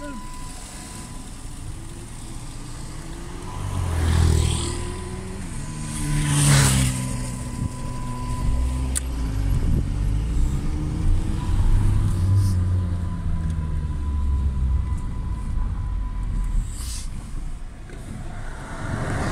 Yeah.